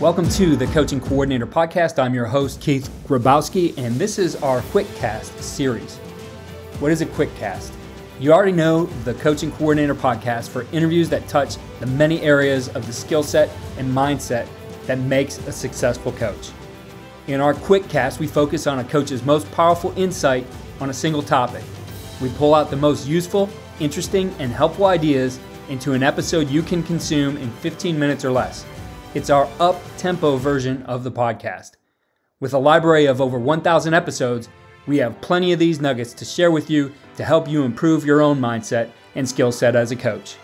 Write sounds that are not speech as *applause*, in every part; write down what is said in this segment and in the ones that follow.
Welcome to the Coach and Coordinator Podcast. I'm your host, Keith Grabowski, and this is our Quick Cast series. What is a Quick Cast? You already know the Coach and Coordinator Podcast for interviews that touch the many areas of the skill set and mindset that makes a successful coach. In our Quick Cast, we focus on a coach's most powerful insight on a single topic. We pull out the most useful, interesting, and helpful ideas into an episode you can consume in 15 minutes or less. It's our up tempo version of the podcast. With a library of over 1,000 episodes, we have plenty of these nuggets to share with you to help you improve your own mindset and skill set as a coach.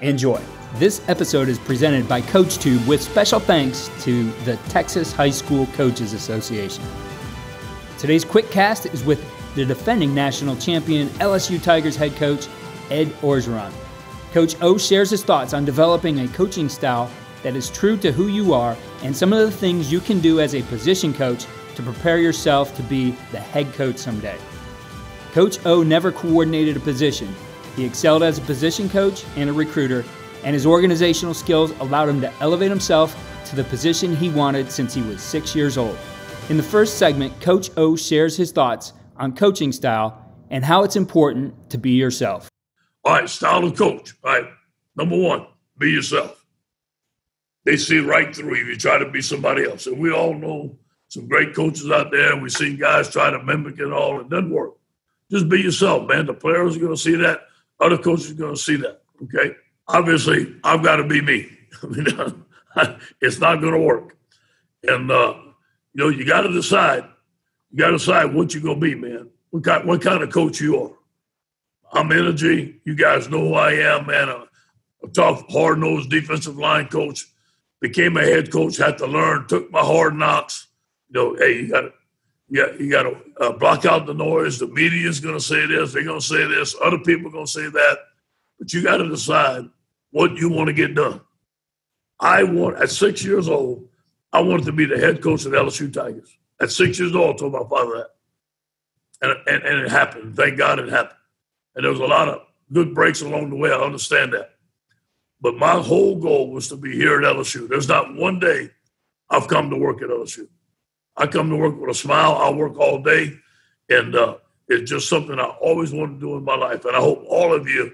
Enjoy. This episode is presented by CoachTube with special thanks to the Texas High School Coaches Association. Today's quick cast is with the defending national champion LSU Tigers head coach Ed Orgeron. Coach O shares his thoughts on developing a coaching style that is true to who you are and some of the things you can do as a position coach to prepare yourself to be the head coach someday. Coach O never coordinated a position. He excelled as a position coach and a recruiter, and his organizational skills allowed him to elevate himself to the position he wanted since he was six years old. In the first segment, Coach O shares his thoughts on coaching style and how it's important to be yourself. All right, style of coach. All right, number one, be yourself. They see right through you. You try to be somebody else. And we all know some great coaches out there. We've seen guys try to mimic it all. It doesn't work. Just be yourself, man. The players are going to see that. Other coaches are going to see that. Okay. Obviously, I've got to be me. *laughs* *laughs* It's not going to work. And, uh, you know, you got to decide. You got to decide what you're going to be, man. What kind, what kind of coach you are. I'm energy. You guys know who I am, man. A, a tough, hard nosed defensive line coach. Became a head coach, had to learn, took my hard knocks. You know, hey, you got to got, you got to uh, block out the noise. The media is going to say this. They're going to say this. Other people are going to say that. But you got to decide what you want to get done. I want, at six years old, I wanted to be the head coach of the LSU Tigers. At six years old, I told my father that. And, and, and it happened. Thank God it happened. And there was a lot of good breaks along the way. I understand that. But my whole goal was to be here at LSU. There's not one day I've come to work at LSU. I come to work with a smile. I work all day. And uh, it's just something I always wanted to do in my life. And I hope all of you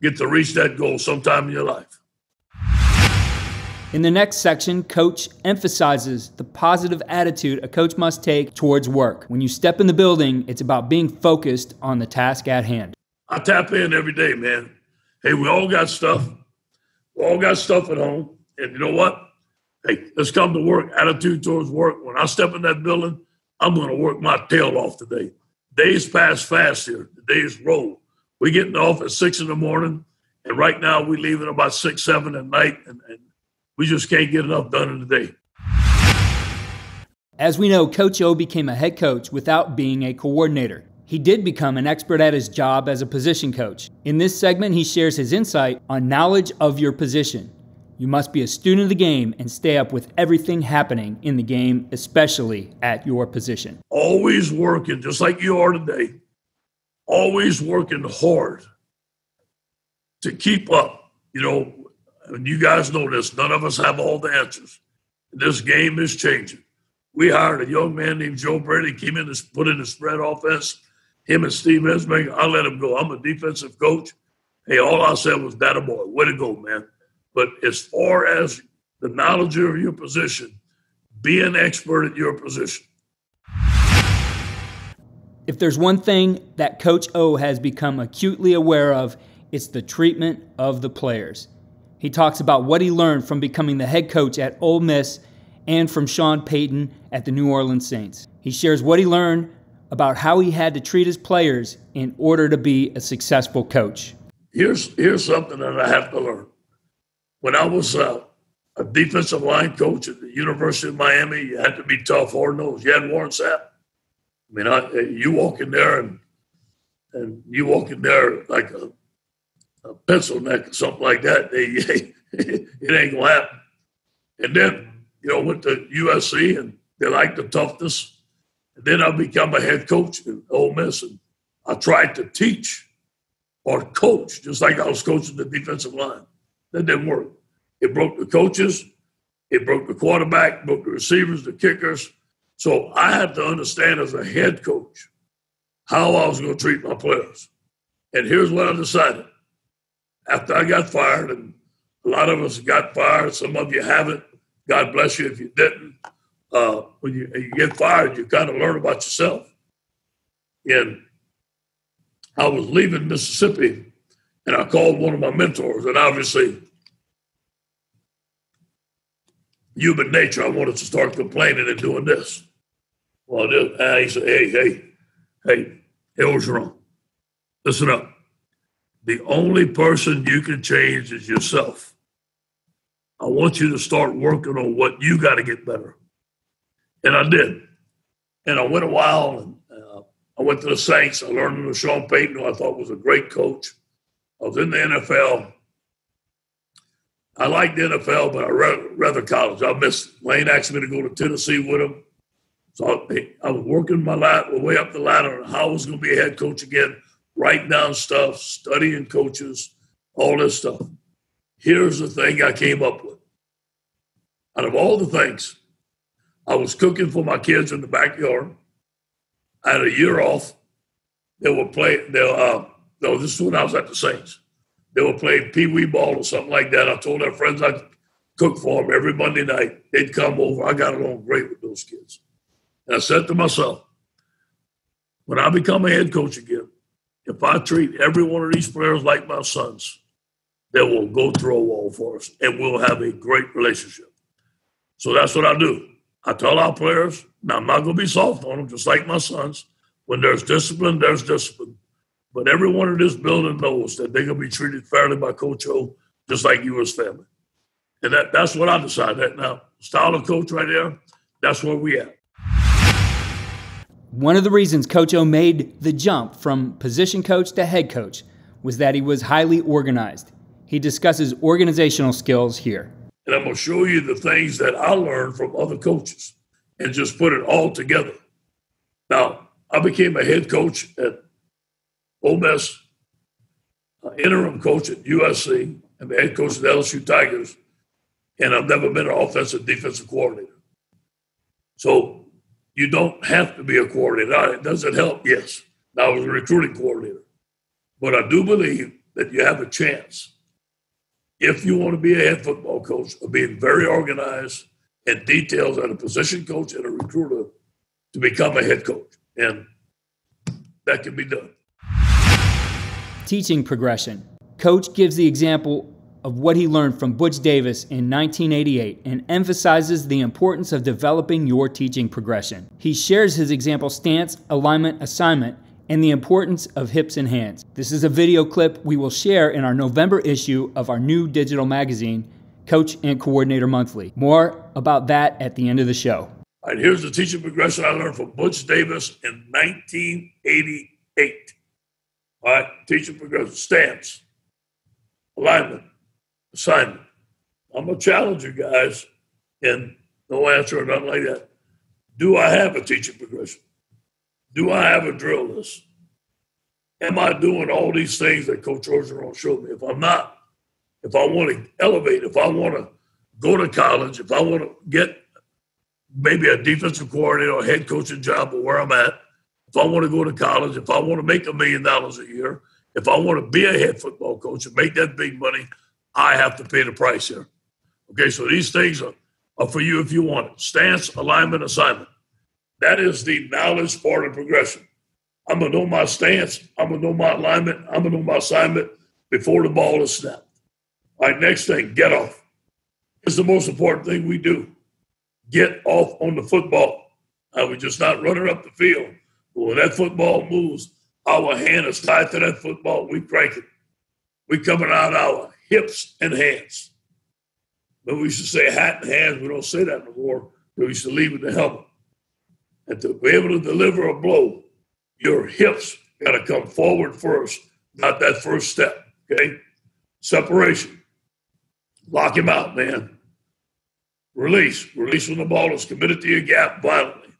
get to reach that goal sometime in your life. In the next section, Coach emphasizes the positive attitude a coach must take towards work. When you step in the building, it's about being focused on the task at hand. I tap in every day, man. Hey, we all got stuff. We all got stuff at home. And you know what? Hey, let's come to work. Attitude towards work. When I step in that building, I'm going to work my tail off today. Days pass fast here. The days roll. We get off at six in the morning, and right now we leave at about six, seven at night, and, and we just can't get enough done in the day. As we know, Coach O became a head coach without being a coordinator. He did become an expert at his job as a position coach. In this segment, he shares his insight on knowledge of your position. You must be a student of the game and stay up with everything happening in the game, especially at your position. Always working, just like you are today. Always working hard to keep up. You know, and you guys know this, none of us have all the answers. This game is changing. We hired a young man named Joe Brady, came in to put in a spread offense him and Steve Ensminger, I let him go. I'm a defensive coach. Hey, all I said was, that a boy, way to go, man. But as far as the knowledge of your position, be an expert at your position. If there's one thing that Coach O has become acutely aware of, it's the treatment of the players. He talks about what he learned from becoming the head coach at Ole Miss and from Sean Payton at the New Orleans Saints. He shares what he learned about how he had to treat his players in order to be a successful coach. Here's here's something that I have to learn. When I was uh, a defensive line coach at the University of Miami, you had to be tough, hard nosed. You had Warren Sapp. I mean, I, you walk in there and and you walk in there like a, a pencil neck or something like that. *laughs* They, it ain't gonna happen. And then you know went to USC and they like the toughness and then I become a head coach at Ole Miss, and I tried to teach or coach, just like I was coaching the defensive line. That didn't work. It broke the coaches, It broke the quarterback, broke the receivers, the kickers. So I had to understand as a head coach how I was going to treat my players. And here's what I decided. After I got fired, and a lot of us got fired, some of you haven't. God bless you if you didn't. Uh, when you, you get fired, you've got to learn about yourself. And I was leaving Mississippi, and I called one of my mentors, and obviously, human nature, I wanted to start complaining and doing this. Well, this, he said, hey, hey, hey, wrong. Listen up. The only person you can change is yourself. I want you to start working on what you got to get better. And I did. And I went a while and uh, I went to the Saints. I learned under Sean Payton, who I thought was a great coach. I was in the NFL. I liked the NFL, but I rather, rather college. I missed Lane asked me to go to Tennessee with him. So I, I was working my way up the ladder on how I was going to be a head coach again, writing down stuff, studying coaches, all this stuff. Here's the thing I came up with. Out of all the things, I was cooking for my kids in the backyard. I had a year off. They were playing. They uh, no, this is when I was at the Saints. They were playing pee wee ball or something like that. I told their friends I'd cook for them every Monday night. They'd come over. I got along great with those kids. And I said to myself, when I become a head coach again, if I treat every one of these players like my sons, they will go through a wall for us and we'll have a great relationship. So that's what I do. I tell our players, now I'm not going to be soft on them, just like my sons. When there's discipline, there's discipline. But everyone in this building knows that they're going to be treated fairly by Coach O, just like you as family. And that, that's what I decided. Now, style of coach right there, that's where we at. One of the reasons Coach O made the jump from position coach to head coach was that he was highly organized. He discusses organizational skills here. And I'm going to show you the things that I learned from other coaches and just put it all together. Now, I became a head coach at Ole Miss, interim coach at USC, and the head coach at LSU Tigers. And I've never been an offensive defensive coordinator. So you don't have to be a coordinator. Does it help? Yes. Now, I was a recruiting coordinator. But I do believe that you have a chance, if you want to be a head football coach, of being very organized and details as a position coach and a recruiter to become a head coach. And that can be done. Teaching progression. Coach gives the example of what he learned from Butch Davis in 1988 and emphasizes the importance of developing your teaching progression. He shares his example stance, alignment, assignment, and the importance of hips and hands. This is a video clip we will share in our November issue of our new digital magazine, Coach and Coordinator Monthly. More about that at the end of the show. All right, here's the teaching progression I learned from Butch Davis in 1988. All right, teaching progression, stance, alignment, assignment. I'm going to challenge you guys, and no answer or nothing like that. Do I have a teaching progression? Do I have a drill list? Am I doing all these things that Coach Orgeron showed me? If I'm not, if I want to elevate, if I want to go to college, if I want to get maybe a defensive coordinator or head coaching job or where I'm at, if I want to go to college, if I want to make a million dollars a year, if I want to be a head football coach and make that big money, I have to pay the price here. Okay, so these things are, are for you if you want it. Stance, alignment, assignment. That is the knowledge part of progression. I'm gonna know my stance. I'm gonna know my alignment. I'm gonna know my assignment before the ball is snapped. All right, next thing, get off. It's the most important thing we do. Get off on the football. I was just not running up the field. But when that football moves, our hand is tied to that football. We crank it. We coming out our hips and hands. But we used to say hat and hands. We don't say that no more. We used to leave it the helmet. And to be able to deliver a blow, your hips got to come forward first, not that first step. Okay? Separation. Lock him out, man. Release. Release when the ball is committed to your gap violently.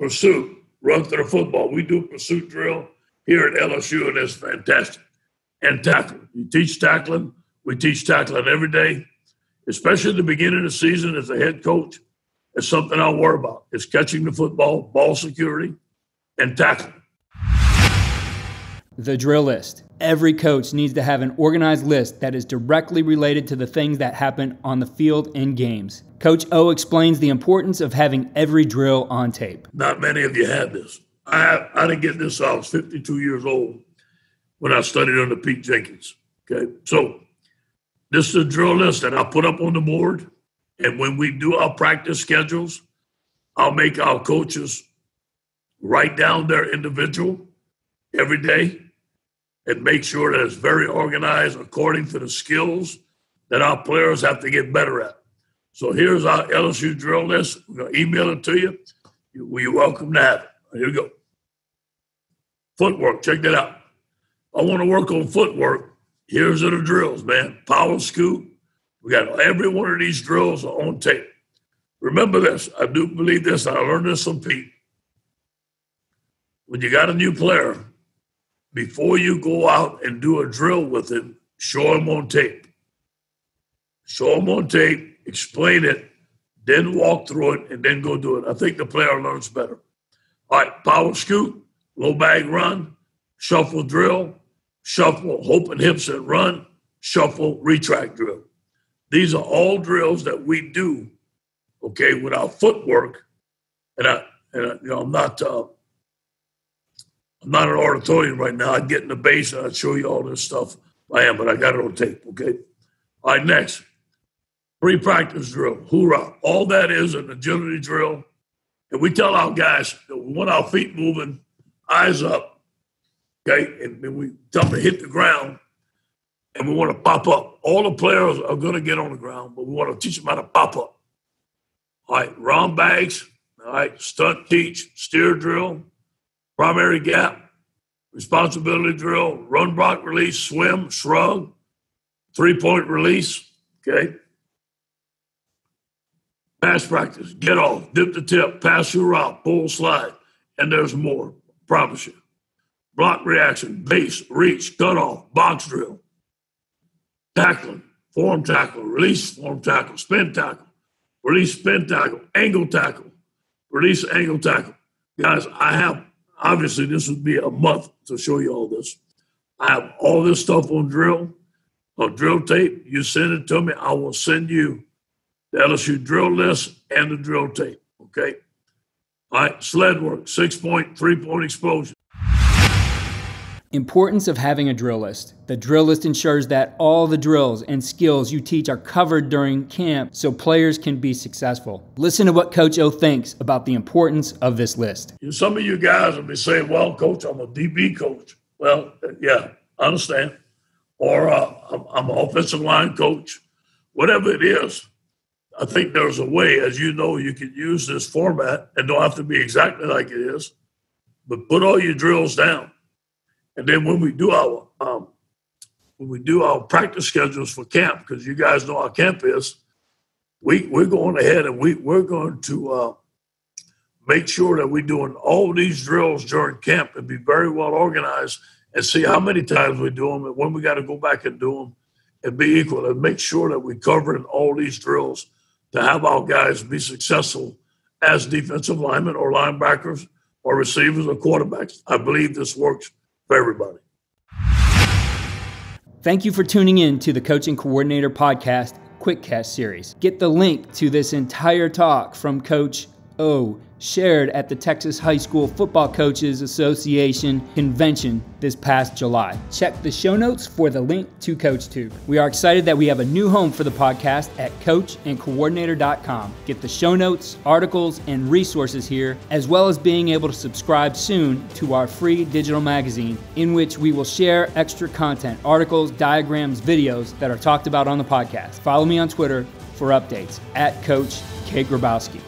Pursuit. Run to the football. We do pursuit drill here at LSU, and it's fantastic. And tackling. You teach tackling we teach tackling every day. especially at the beginning of the season as a head coach, is something I'll worry about. It's catching the football, ball security, and tackling. The drill list. Every coach needs to have an organized list that is directly related to the things that happen on the field in games. Coach O explains the importance of having every drill on tape. Not many of you had this. I, I didn't get this I was 52 years old when I studied under Pete Jenkins. Okay, so this is a drill list that I put up on the board. And when we do our practice schedules, I'll make our coaches write down their individual every day and make sure that it's very organized according to the skills that our players have to get better at. So here's our LSU drill list. We're going to email it to you. You're welcome to have it. Here we go. Footwork, check that out. I want to work on footwork. Here's the drills, man. Power scoop. We got every one of these drills on tape. Remember this. I do believe this. I learned this from Pete. When you got a new player, before you go out and do a drill with him, show him on tape. Show him on tape, explain it, then walk through it, and then go do it. I think the player learns better. All right, power scoop, low bag run, shuffle drill, shuffle, hope and hips and run, shuffle, retract drill. These are all drills that we do, okay, with our footwork. And I, and I, you know, I'm not, uh, I'm not an auditorium right now. I'd get in the base and I'd show you all this stuff. I am, but I got it on tape, okay? All right, next. Pre-practice drill, hoorah. All that is an agility drill. And we tell our guys that we want our feet moving, eyes up, okay? And then we tell them to hit the ground and we want to pop up. All the players are going to get on the ground, but we want to teach them how to pop up. All right, round bags, all right, stunt teach, steer drill, primary gap, responsibility drill, run block release, swim, shrug, three point release. Okay. Pass practice, get off, dip the tip, pass your route, pull, slide. And there's more, promise you. Block reaction, base, reach, cut off, box drill, tackling, form tackle, release form tackle, spin tackle, release spin tackle, angle tackle, release angle tackle. Guys, I have obviously this would be a month to show you all this. I have all this stuff on drill, on drill tape. You send it to me, I will send you the LSU drill list and the drill tape. Okay. All right, sled work, six point, three point explosion. Importance of having a drill list. The drill list ensures that all the drills and skills you teach are covered during camp so players can be successful. Listen to what Coach O thinks about the importance of this list. Some of you guys will be saying, well, coach, I'm a DB coach. Well, yeah, I understand. Or uh, I'm, I'm an offensive line coach. Whatever it is, I think there's a way, as you know, you can use this format and don't have to be exactly like it is, but put all your drills down and then when we do our um, when we do our practice schedules for camp, because you guys know our camp is, we we're going ahead and we we're going to uh, make sure that we're doing all these drills during camp and be very well organized and see how many times we do them and when we got to go back and do them and be equal and make sure that we cover in all these drills to have our guys be successful as defensive linemen or linebackers or receivers or quarterbacks. I believe this works for everybody. Thank you for tuning in to the Coach and Coordinator Podcast Quickcast series. Get the link to this entire talk from Coach Shared at the Texas High School Football Coaches Association convention this past July. Check the show notes for the link to CoachTube. We are excited that we have a new home for the podcast at coachandcoordinator.com. Get the show notes, articles, and resources here, as well as being able to subscribe soon to our free digital magazine, in which we will share extra content, articles, diagrams, videos that are talked about on the podcast. Follow me on Twitter for updates at Coach K. Grabowski.